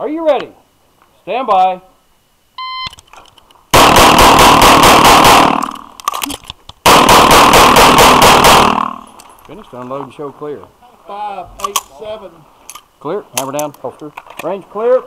Are you ready? Stand by. Finished. Unload and show clear. Five, eight, seven. Clear. Hammer down. Holster. Range clear.